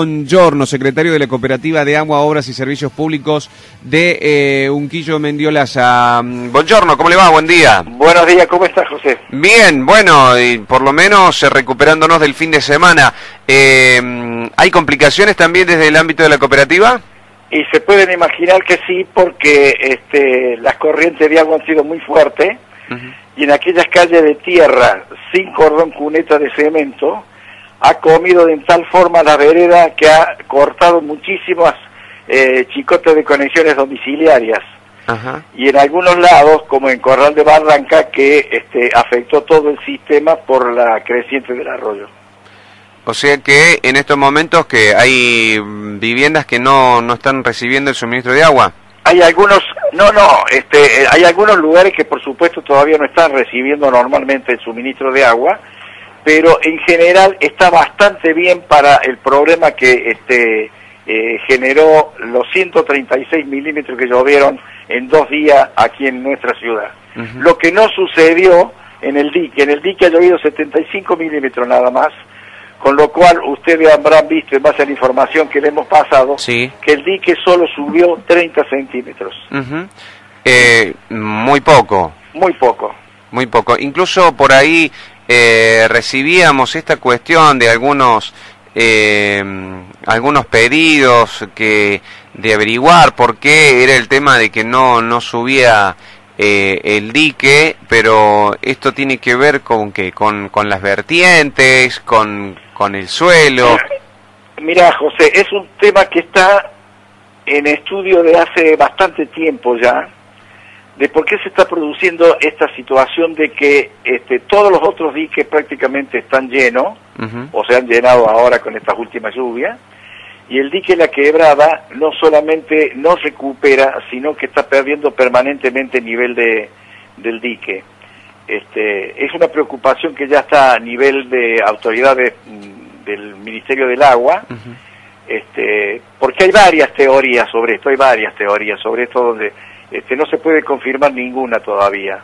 Buongiorno, secretario de la Cooperativa de Agua, Obras y Servicios Públicos de eh, Unquillo Mendiolasa. Mm, buongiorno, ¿cómo le va? Buen día. Buenos días, ¿cómo estás, José? Bien, bueno, y por lo menos eh, recuperándonos del fin de semana. Eh, ¿Hay complicaciones también desde el ámbito de la cooperativa? Y se pueden imaginar que sí, porque este, las corrientes de agua han sido muy fuertes y en aquellas calles de tierra sin cordón cuneta de cemento, ha comido de tal forma la vereda que ha cortado muchísimas eh, chicotes de conexiones domiciliarias. Y en algunos lados, como en Corral de Barranca, que este, afectó todo el sistema por la creciente del arroyo. O sea que en estos momentos que hay viviendas que no, no están recibiendo el suministro de agua. Hay algunos, no, no, este, hay algunos lugares que por supuesto todavía no están recibiendo normalmente el suministro de agua, pero en general está bastante bien para el problema que este, eh, generó los 136 milímetros que llovieron en dos días aquí en nuestra ciudad. Lo que no sucedió en el dique, en el dique ha llovido 75 milímetros nada más, con lo cual ustedes habrán visto en base a la información que le hemos pasado que el dique solo subió 30 centímetros. Eh, muy poco. Muy poco. Muy poco. Incluso por ahí eh, recibíamos esta cuestión de algunos eh, algunos pedidos que de averiguar por qué era el tema de que no no subía eh, el dique, pero esto tiene que ver con que con, con las vertientes, con, con el suelo. Mira, José, es un tema que está en estudio de hace bastante tiempo ya de por qué se está produciendo esta situación de que este, todos los otros diques prácticamente están llenos, o se han llenado ahora con estas últimas lluvias, y el dique La Quebrada no solamente no recupera, sino que está perdiendo permanentemente nivel de, del dique. Este, es una preocupación que ya está a nivel de autoridades mm, del Ministerio del Agua, este, porque hay varias teorías sobre esto, hay varias teorías sobre esto donde este, no se puede confirmar ninguna todavía.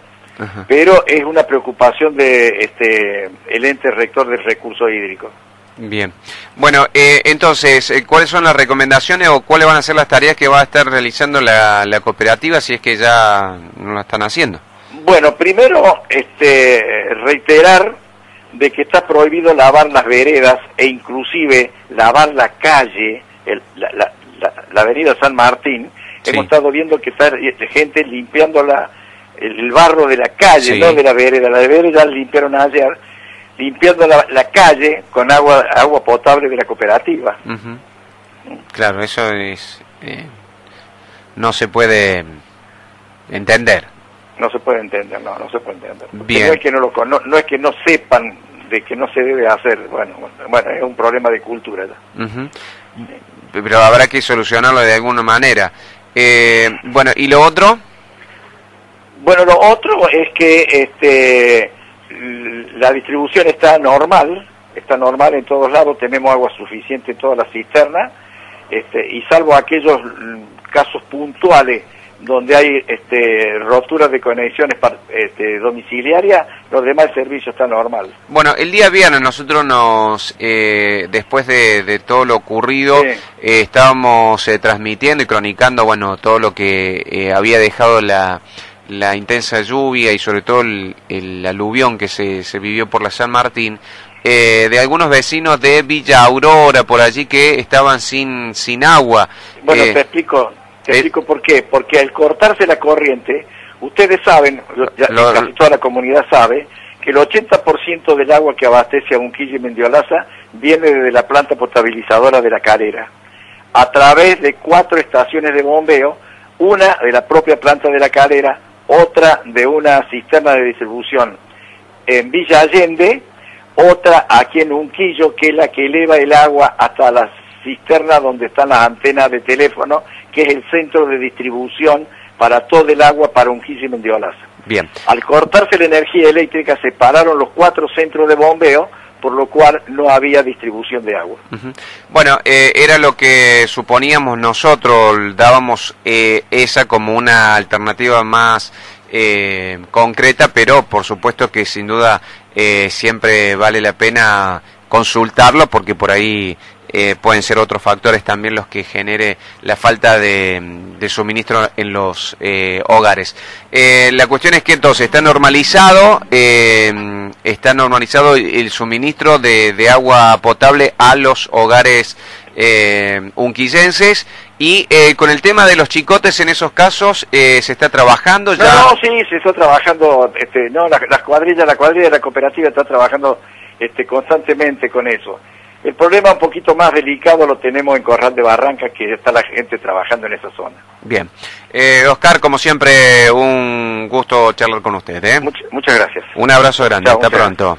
Pero es una preocupación de este, el ente rector del recurso hídrico. Bien. Bueno, eh, entonces, eh, ¿cuáles son las recomendaciones o cuáles van a ser las tareas que va a estar realizando la, cooperativa si es que ya no la están haciendo? Bueno, primero, este, reiterar de que está prohibido lavar las veredas e inclusive lavar la calle, la, la, la, avenida San Martín, Hemos estado viendo que está este, gente limpiando la, el, barro de la calle, no de la vereda. La vereda ya limpiaron ayer, limpiando la, calle con agua agua potable de la cooperativa. Claro, eso es eh, no se puede entender. No se puede entender, no, no se puede entender. No es que no, lo, no, es que no sepan de que no se debe hacer, bueno, bueno, es un problema de cultura. Pero habrá que solucionarlo de alguna manera. Eh, bueno, ¿y lo otro? Bueno, lo otro es que este, la distribución está normal, está normal en todos lados, tenemos agua suficiente en todas las cisternas, este, y salvo aquellos casos puntuales donde hay este, roturas de conexiones este, domiciliarias, los demás servicios están normal. Bueno, el día viernes nosotros nos, eh, después de, todo lo ocurrido, eh, estábamos eh, transmitiendo y cronicando, bueno, todo lo que había dejado la, la intensa lluvia y sobre todo el, aluvión que se, se, vivió por la San Martín, de algunos vecinos de Villa Aurora, por allí, que estaban sin, sin agua. Bueno, te explico, te explico por qué. Porque al cortarse la corriente, ustedes saben, casi toda la comunidad sabe, que el 80% del agua que abastece a Unquilla y Mendiolaza viene desde la planta potabilizadora de la calera, a través de cuatro estaciones de bombeo, una de la propia planta de la calera, otra de una cisterna de distribución en Villa Allende, otra aquí en Unquillo, que es la que eleva el agua hasta las cisterna donde están las antenas de teléfono, que es el centro de distribución para todo el agua para un y Mendiolaza. Bien. Al cortarse la energía eléctrica se pararon los cuatro centros de bombeo, por lo cual no había distribución de agua. Bueno, eh, era lo que suponíamos nosotros, dábamos eh, esa como una alternativa más eh, concreta, pero por supuesto que sin duda siempre vale la pena consultarlo porque por ahí eh, pueden ser otros factores también los que genere la falta de, suministro en los eh, hogares. Eh, la cuestión es que entonces está normalizado, está normalizado el suministro de, de, agua potable a los hogares unquillenses y con el tema de los chicotes en esos casos se está trabajando ya. No, sí, se está trabajando, este, no, las la cuadrillas, la cuadrilla de la cooperativa está trabajando este, constantemente con eso. El problema un poquito más delicado lo tenemos en Corral de Barranca, que está la gente trabajando en esa zona. Bien. Eh, Oscar, como siempre, un gusto charlar con usted. ¿eh? muchas gracias. Un abrazo grande. Hasta pronto.